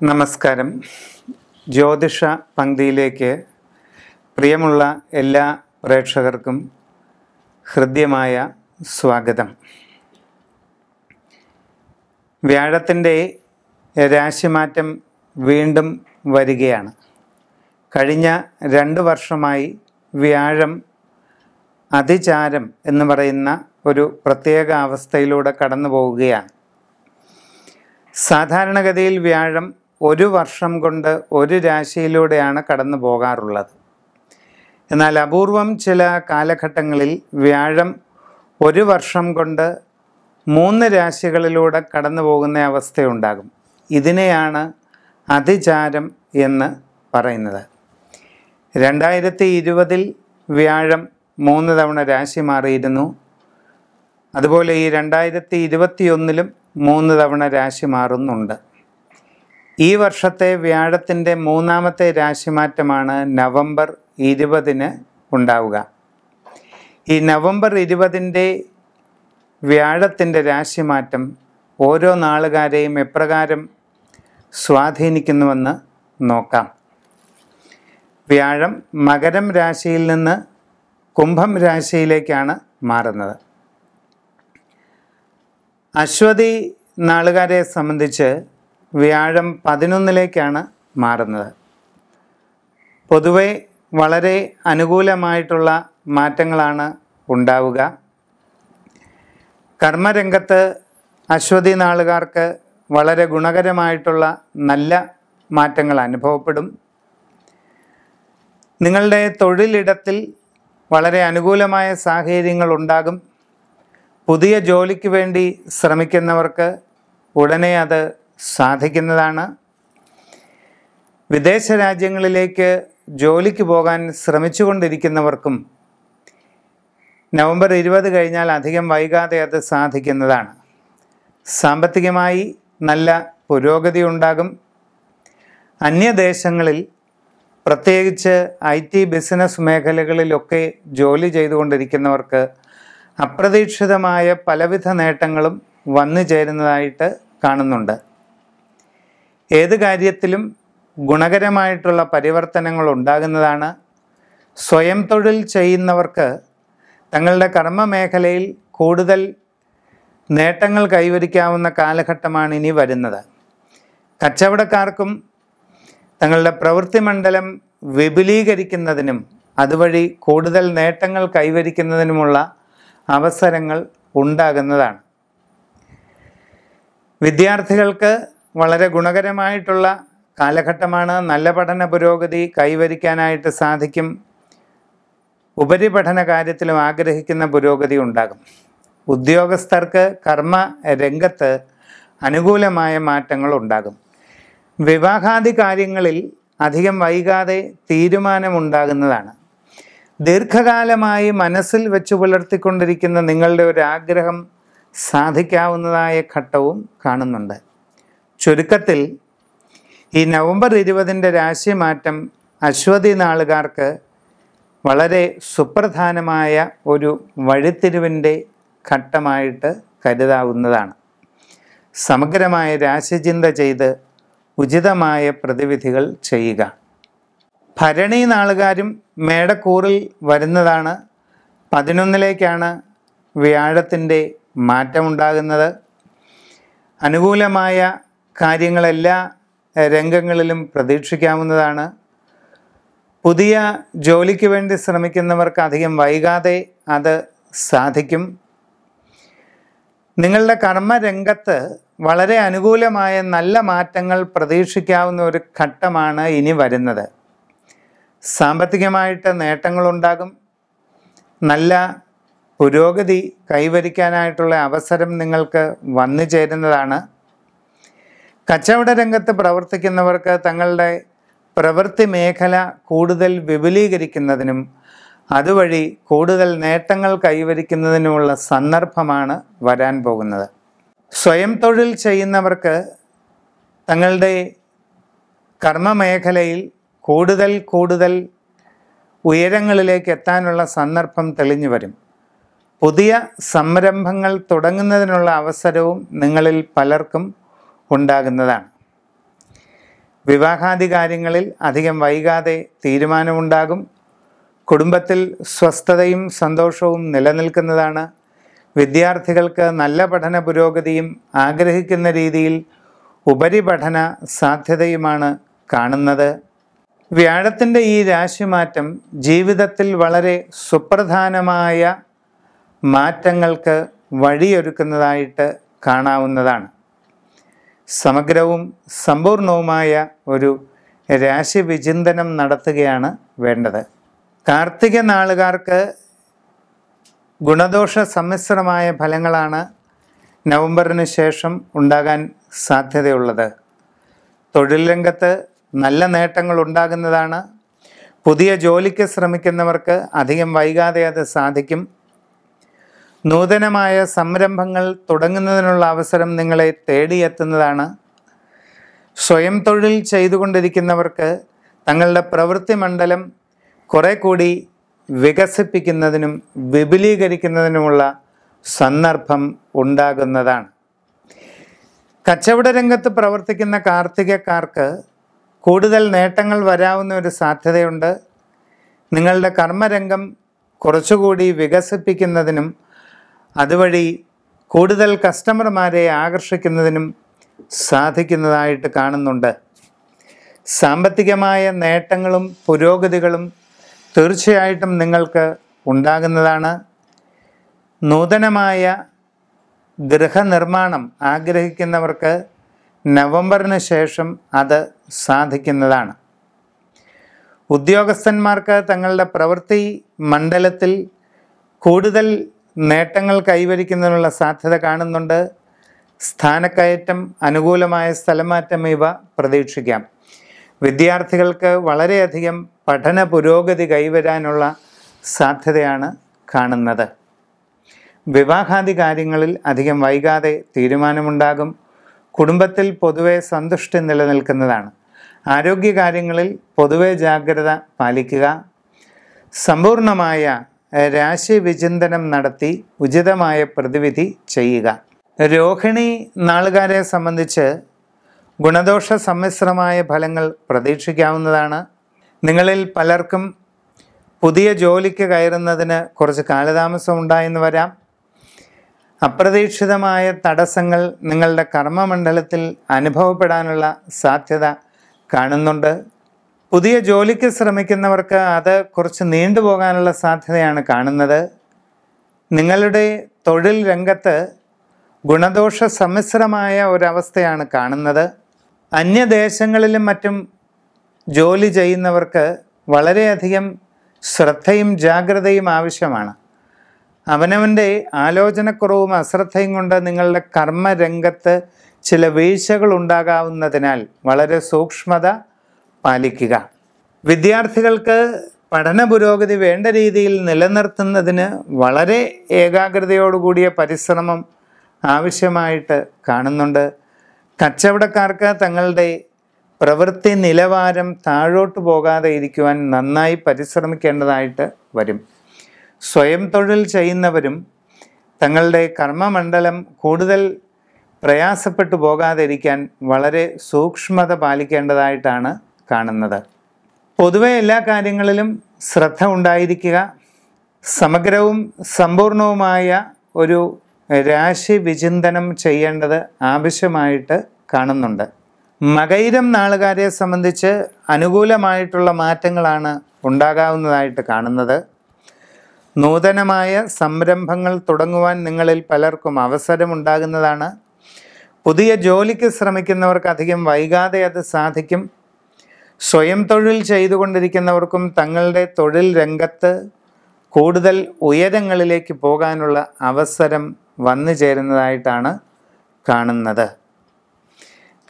നമസ്കാരം. ജ്യോതിഷ പങ്ക്തിയിലേക്ക് പ്രിയമുള്ള എല്ലാ പ്രേക്ഷകർക്കും ഹൃദ്യമായ സ്വാഗതം. വ്യാഴത്തിന്റെ രാശിമാറ്റം വീണ്ടും വരികയാണ്. കഴിഞ്ഞ രണ്ട് വർഷമായി വ്യാഴം അതിചാരം എന്ന് പറയുന്ന ഒരു പ്രത്യേക അവസ്ഥയിലൂടെ കടന്നു പോവുകയാണ് സാധാരണഗതിയിൽ വ്യാഴം ഒരു വർഷം കൊണ്ട് ഒരു രാശിയിലൂടെയാണ് കടന്നു പോകാറുള്ളത്. എന്നാൽ അപൂർവം ചില കാലഘട്ടങ്ങളിൽ വ്യാഴം ഒരു വർഷം കൊണ്ട് മൂന്ന് രാശികളിലൂടെ കടന്നു പോകുന്ന അവസ്ഥയുണ്ടാകും. ഇതിനെയാണ് അതിചാരം എന്ന് പറയുന്നത്. രണ്ടായിരത്തി ഇരുപതിൽ വ്യാഴം മൂന്ന് തവണ രാശി മാറിയിരുന്നു. അതുപോലെ ഈ രണ്ടായിരത്തി ഇരുപത്തിയൊന്നിലും മൂന്ന് തവണ രാശി മാറുന്നുണ്ട്. ഈ വർഷത്തെ വ്യാഴത്തിന്റെ മൂന്നാമത്തെ രാശിമാറ്റമാണ് നവംബർ ഇരുപതിന് ഉണ്ടാവുക. ഈ നവംബർ ഇരുപതിന്റെ വ്യാഴത്തിന്റെ രാശിമാറ്റം ഓരോ നാളുകാരെയും എപ്രകാരം സ്വാധീനിക്കുന്നുവെന്ന് നോക്കാം. വ്യാഴം മകരം രാശിയിൽ നിന്ന് കുംഭം രാശിയിലേക്കാണ് മാറുന്നത്. അശ്വതി നാളുകാരെ സംബന്ധിച്ച് വ്യാഴം പതിനൊന്നിലേക്കാണ് മാറുന്നത്. പൊതുവെ വളരെ അനുകൂലമായിട്ടുള്ള മാറ്റങ്ങളാണ് ഉണ്ടാവുക. കർമ്മരംഗത്ത് അശ്വതി നാളുകാർക്ക് വളരെ ഗുണകരമായിട്ടുള്ള നല്ല മാറ്റങ്ങൾ അനുഭവപ്പെടും. നിങ്ങളുടെ തൊഴിലിടത്തിൽ വളരെ അനുകൂലമായ സാഹചര്യങ്ങൾ ഉണ്ടാകും. പുതിയ ജോലിക്ക് വേണ്ടി ശ്രമിക്കുന്നവർക്ക് ഉടനെ അത് സാധിക്കുന്നതാണ്. വിദേശ രാജ്യങ്ങളിലേക്ക് ജോലിക്ക് പോകാൻ ശ്രമിച്ചുകൊണ്ടിരിക്കുന്നവർക്കും നവംബർ ഇരുപത് കഴിഞ്ഞാൽ അധികം വൈകാതെ അത് സാധിക്കുന്നതാണ്. സാമ്പത്തികമായി നല്ല പുരോഗതി ഉണ്ടാകും. അന്യദേശങ്ങളിൽ പ്രത്യേകിച്ച് ഐ ടി ബിസിനസ് മേഖലകളിലൊക്കെ ജോലി ചെയ്തുകൊണ്ടിരിക്കുന്നവർക്ക് അപ്രതീക്ഷിതമായ പലവിധ നേട്ടങ്ങളും വന്നു ചേരുന്നതായിട്ട് കാണുന്നുണ്ട്. ഏത് കാര്യത്തിലും ഗുണകരമായിട്ടുള്ള പരിവർത്തനങ്ങൾ ഉണ്ടാകുന്നതാണ്. സ്വയം തൊഴിൽ ചെയ്യുന്നവർക്ക് തങ്ങളുടെ കർമ്മ മേഖലയിൽ കൂടുതൽ നേട്ടങ്ങൾ കൈവരിക്കാവുന്ന കാലഘട്ടമാണ് ഇനി വരുന്നത്. കച്ചവടക്കാർക്കും തങ്ങളുടെ പ്രവൃത്തി മണ്ഡലം വിപുലീകരിക്കുന്നതിനും അതുവഴി കൂടുതൽ നേട്ടങ്ങൾ കൈവരിക്കുന്നതിനുമുള്ള അവസരങ്ങൾ ഉണ്ടാകുന്നതാണ്. വിദ്യാർത്ഥികൾക്ക് വളരെ ഗുണകരമായിട്ടുള്ള കാലഘട്ടമാണ്. നല്ല പഠന പുരോഗതി കൈവരിക്കാനായിട്ട് സാധിക്കും. ഉപരിപഠന കാര്യത്തിലും ആഗ്രഹിക്കുന്ന പുരോഗതി ഉണ്ടാകും. ഉദ്യോഗസ്ഥർക്ക് കർമ്മ രംഗത്ത് അനുകൂലമായ മാറ്റങ്ങൾ ഉണ്ടാകും. വിവാഹാദി കാര്യങ്ങളിൽ അധികം വൈകാതെ തീരുമാനമുണ്ടാകുന്നതാണ്. ദീർഘകാലമായി മനസ്സിൽ വെച്ച് പുലർത്തിക്കൊണ്ടിരിക്കുന്ന നിങ്ങളുടെ ഒരു ആഗ്രഹം സാധിക്കാവുന്നതായ ഘട്ടവും കാണുന്നുണ്ട്. ചുരുക്കത്തിൽ ഈ നവംബർ ഇരുപതിന്റെ രാശിമാറ്റം അശ്വതി നാളുകാർക്ക് വളരെ സുപ്രധാനമായ ഒരു വഴിത്തിരിവിന്റെ ഘട്ടമായിട്ട് കരുതാവുന്നതാണ്. സമഗ്രമായ രാശിചിന്ത ചെയ്ത് ഉചിതമായ പ്രതിവിധികൾ ചെയ്യുക. ഭരണി നാളുകാരും മേടക്കൂറിൽ വരുന്നതാണ്. പതിനൊന്നിലേക്കാണ് വ്യാഴത്തിന്റെ മാറ്റമുണ്ടാകുന്നത്. അനുകൂലമായ കാര്യങ്ങളെല്ലാ രംഗങ്ങളിലും പ്രതീക്ഷിക്കാവുന്നതാണ്. പുതിയ ജോലിക്ക് വേണ്ടി ശ്രമിക്കുന്നവർക്ക് അധികം വൈകാതെ അത് സാധിക്കും. നിങ്ങളുടെ കർമ്മരംഗത്ത് വളരെ അനുകൂലമായ നല്ല മാറ്റങ്ങൾ പ്രതീക്ഷിക്കാവുന്ന ഒരു ഘട്ടമാണ് ഇനി വരുന്നത്. സാമ്പത്തികമായിട്ട് നേട്ടങ്ങളുണ്ടാകും. നല്ല പുരോഗതി കൈവരിക്കാനായിട്ടുള്ള അവസരം നിങ്ങൾക്ക് വന്നു ചേരുന്നതാണ്. കച്ചവട രംഗത്ത് പ്രവർത്തിക്കുന്നവർക്ക് തങ്ങളുടെ പ്രവൃത്തി മേഖല കൂടുതൽ വിപുലീകരിക്കുന്നതിനും അതുവഴി കൂടുതൽ നേട്ടങ്ങൾ കൈവരിക്കുന്നതിനുമുള്ള സന്ദർഭമാണ് വരാൻ പോകുന്നത്. സ്വയം തൊഴിൽ ചെയ്യുന്നവർക്ക് തങ്ങളുടെ കർമ്മമേഖലയിൽ കൂടുതൽ കൂടുതൽ ഉയരങ്ങളിലേക്ക് എത്താനുള്ള സന്ദർഭം തെളിഞ്ഞു വരും. പുതിയ സംരംഭങ്ങൾ തുടങ്ങുന്നതിനുള്ള അവസരവും നിങ്ങളിൽ പലർക്കും ഉണ്ടാകുന്നതാണ്. വിവാഹാദി കാര്യങ്ങളിൽ അധികം വൈകാതെ തീരുമാനമുണ്ടാകും. കുടുംബത്തിൽ സ്വസ്ഥതയും സന്തോഷവും നിലനിൽക്കുന്നതാണ്. വിദ്യാർത്ഥികൾക്ക് നല്ല പഠന പുരോഗതിയും ആഗ്രഹിക്കുന്ന രീതിയിൽ ഉപരിപഠന സാധ്യതയുമാണ് കാണുന്നത്. വ്യാഴത്തിന്റെ ഈ രാശിമാറ്റം ജീവിതത്തിൽ വളരെ സുപ്രധാനമായ മാറ്റങ്ങൾക്ക് വഴിയൊരുക്കുന്നതായിട്ട് കാണാവുന്നതാണ്. സമഗ്രവും സമ്പൂർണവുമായ ഒരു രാശി വിചിന്തനം നടത്തുകയാണ് വേണ്ടത്. കാർത്തിക നാളുകാർക്ക് ഗുണദോഷ സമ്മിശ്രമായ ഫലങ്ങളാണ് നവംബറിന് ശേഷം ഉണ്ടാകാൻ സാധ്യതയുള്ളത്. തൊഴിൽ രംഗത്ത് നല്ല നേട്ടങ്ങൾ ഉണ്ടാകുന്നതാണ്. പുതിയ ജോലിക്ക് ശ്രമിക്കുന്നവർക്ക് അധികം വൈകാതെ അത് സാധിക്കും. നൂതനമായ സംരംഭങ്ങൾ തുടങ്ങുന്നതിനുള്ള അവസരം നിങ്ങളെ തേടിയെത്തുന്നതാണ്. സ്വയം തൊഴിൽ ചെയ്തുകൊണ്ടിരിക്കുന്നവർക്ക് തങ്ങളുടെ പ്രവൃത്തി മണ്ഡലം കുറെ കൂടി വികസിപ്പിക്കുന്നതിനും വിപുലീകരിക്കുന്നതിനുമുള്ള സന്ദർഭം ഉണ്ടാകുന്നതാണ്. കച്ചവട രംഗത്ത് പ്രവർത്തിക്കുന്ന കാർത്തികക്കാർക്ക് കൂടുതൽ നേട്ടങ്ങൾ വരാവുന്ന ഒരു സാധ്യതയുണ്ട്. നിങ്ങളുടെ കർമ്മരംഗം കുറച്ചുകൂടി വികസിപ്പിക്കുന്നതിനും അതുവഴി കൂടുതൽ കസ്റ്റമർമാരെ ആകർഷിക്കുന്നതിനും സാധിക്കുന്നതായിട്ട് കാണുന്നുണ്ട്. സാമ്പത്തികമായ നേട്ടങ്ങളും പുരോഗതികളും തീർച്ചയായിട്ടും നിങ്ങൾക്ക് ഉണ്ടാകുന്നതാണ്. നൂതനമായ ഗൃഹനിർമ്മാണം ആഗ്രഹിക്കുന്നവർക്ക് നവംബറിന് ശേഷം അത് സാധിക്കുന്നതാണ്. ഉദ്യോഗസ്ഥന്മാർക്ക് തങ്ങളുടെ പ്രവൃത്തി മണ്ഡലത്തിൽ കൂടുതൽ നേട്ടങ്ങൾ കൈവരിക്കുന്നതിനുള്ള സാധ്യത കാണുന്നുണ്ട്. സ്ഥാനക്കയറ്റം അനുകൂലമായ സ്ഥലമാറ്റം ഇവ പ്രതീക്ഷിക്കാം. വിദ്യാർത്ഥികൾക്ക് വളരെയധികം പഠന പുരോഗതി കൈവരാനുള്ള സാധ്യതയാണ് കാണുന്നത്. വിവാഹാദി കാര്യങ്ങളിൽ അധികം വൈകാതെ തീരുമാനമുണ്ടാകും. കുടുംബത്തിൽ പൊതുവെ സന്തുഷ്ടി നിലനിൽക്കുന്നതാണ്. ആരോഗ്യകാര്യങ്ങളിൽ പൊതുവെ ജാഗ്രത പാലിക്കുക. സമ്പൂർണമായ രാശി വിചിന്തനം നടത്തി ഉചിതമായ പ്രതിവിധി ചെയ്യുക. രോഹിണി നാളുകാരെ സംബന്ധിച്ച് ഗുണദോഷ സമ്മിശ്രമായ ഫലങ്ങൾ പ്രതീക്ഷിക്കാവുന്നതാണ്. നിങ്ങളിൽ പലർക്കും പുതിയ ജോലിക്ക് കയറുന്നതിന് കുറച്ച് കാലതാമസം ഉണ്ടായെന്ന് വരാം. അപ്രതീക്ഷിതമായ തടസ്സങ്ങൾ നിങ്ങളുടെ കർമ്മമണ്ഡലത്തിൽ അനുഭവപ്പെടാനുള്ള സാധ്യത കാണുന്നുണ്ട്. പുതിയ ജോലിക്ക് ശ്രമിക്കുന്നവർക്ക് അത് കുറച്ച് നീണ്ടുപോകാനുള്ള സാധ്യതയാണ് കാണുന്നത്. നിങ്ങളുടെ തൊഴിൽ രംഗത്ത് ഗുണദോഷ സമ്മിശ്രമായ ഒരവസ്ഥയാണ് കാണുന്നത്. അന്യദേശങ്ങളിലും മറ്റും ജോലി ചെയ്യുന്നവർക്ക് വളരെയധികം ശ്രദ്ധയും ജാഗ്രതയും ആവശ്യമാണ്. അവനവന്റെ ആലോചനക്കുറവും അശ്രദ്ധയും കൊണ്ട് നിങ്ങളുടെ കർമ്മരംഗത്ത് ചില വീഴ്ചകൾ ഉണ്ടാകാവുന്നതിനാൽ വളരെ സൂക്ഷ്മത പാലിക്കുക. വിദ്യാർത്ഥികൾക്ക് പഠന പുരോഗതി വേണ്ട രീതിയിൽ നിലനിർത്തുന്നതിന് വളരെ ഏകാഗ്രതയോടുകൂടിയ പരിശ്രമം ആവശ്യമായിട്ട് കാണുന്നുണ്ട്. കച്ചവടക്കാർക്ക് തങ്ങളുടെ പ്രവൃത്തി നിലവാരം താഴോട്ട് പോകാതെ ഇരിക്കുവാൻ നന്നായി പരിശ്രമിക്കേണ്ടതായിട്ട് വരും. സ്വയം തൊഴിൽ ചെയ്യുന്നവരും തങ്ങളുടെ കർമ്മമണ്ഡലം കൂടുതൽ പ്രയാസപ്പെട്ടു പോകാതിരിക്കാൻ വളരെ സൂക്ഷ്മത പാലിക്കേണ്ടതായിട്ടാണ് കാണുന്നത്. പൊതുവെ എല്ലാ കാര്യങ്ങളിലും ശ്രദ്ധ ഉണ്ടായിരിക്കുക. സമഗ്രവും സമ്പൂർണവുമായ ഒരു രാശി വിചിന്തനം ചെയ്യേണ്ടത് ആവശ്യമായിട്ട് കാണുന്നുണ്ട്. മകൈരം നാളുകാരെ സംബന്ധിച്ച് അനുകൂലമായിട്ടുള്ള മാറ്റങ്ങളാണ് ഉണ്ടാകാവുന്നതായിട്ട് കാണുന്നത്. നൂതനമായ സംരംഭങ്ങൾ തുടങ്ങുവാൻ നിങ്ങളിൽ പലർക്കും അവസരമുണ്ടാകുന്നതാണ്. പുതിയ ജോലിക്ക് ശ്രമിക്കുന്നവർക്ക് അധികം വൈകാതെ അത് സാധിക്കും. സ്വയം തൊഴിൽ ചെയ്തുകൊണ്ടിരിക്കുന്നവർക്കും തങ്ങളുടെ തൊഴിൽ രംഗത്ത് കൂടുതൽ ഉയരങ്ങളിലേക്ക് പോകാനുള്ള അവസരം വന്നു ചേരുന്നതായിട്ടാണ് കാണുന്നത്.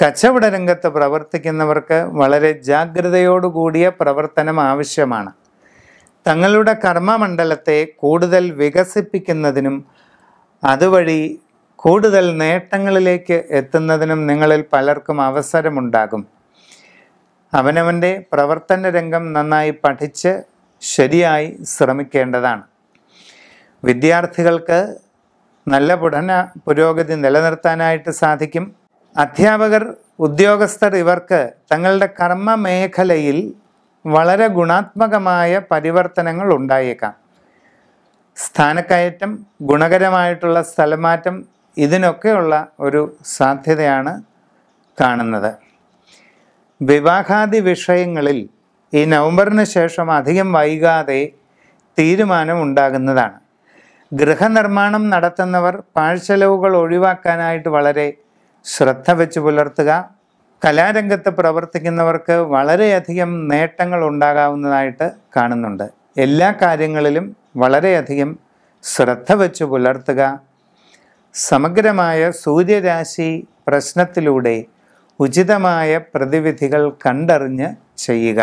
കച്ചവട രംഗത്ത് പ്രവർത്തിക്കുന്നവർക്ക് വളരെ ജാഗ്രതയോടുകൂടിയ പ്രവർത്തനം ആവശ്യമാണ്. തങ്ങളുടെ കർമ്മമണ്ഡലത്തെ കൂടുതൽ വികസിപ്പിക്കുന്നതിനും അതുവഴി കൂടുതൽ നേട്ടങ്ങളിലേക്ക് എത്തുന്നതിനും നിങ്ങളിൽ പലർക്കും അവസരമുണ്ടാകും. അവനവന്റെ പ്രവർത്തന രംഗം നന്നായി പഠിച്ച് ശരിയായി ശ്രമിക്കേണ്ടതാണ്. വിദ്യാർത്ഥികൾക്ക് നല്ല പഠന പുരോഗതി നിലനിർത്താനായിട്ട് സാധിക്കും. അധ്യാപകർ ഉദ്യോഗസ്ഥർ ഇവർക്ക് തങ്ങളുടെ കർമ്മ മേഖലയിൽ വളരെ ഗുണാത്മകമായ പരിവർത്തനങ്ങൾ ഉണ്ടായേക്കാം. സ്ഥാനക്കയറ്റം ഗുണകരമായിട്ടുള്ള സ്ഥലമാറ്റം ഇതിനൊക്കെയുള്ള ഒരു സാധ്യതയാണ് കാണുന്നത്. വിവാഹാദി വിഷയങ്ങളിൽ ഈ നവംബറിന് ശേഷം അധികം വൈകാതെ തീരുമാനം ഉണ്ടാകുന്നതാണ് ഗൃഹനിർമ്മാണം നടത്തുന്നവർ പാഴ്ചെലവുകൾ ഒഴിവാക്കാനായിട്ട് വളരെ ശ്രദ്ധ വെച്ച് പുലർത്തുക. കലാരംഗത്ത് പ്രവർത്തിക്കുന്നവർക്ക് വളരെയധികം നേട്ടങ്ങൾ ഉണ്ടാകാവുന്നതായിട്ട് കാണുന്നുണ്ട്. എല്ലാ കാര്യങ്ങളിലും വളരെയധികം ശ്രദ്ധ വെച്ച് പുലർത്തുക. സമഗ്രമായ സൂര്യരാശി പ്രശ്നത്തിലൂടെ ഉചിതമായ പ്രതിവിധികൾ കണ്ടറിഞ്ഞ് ചെയ്യുക.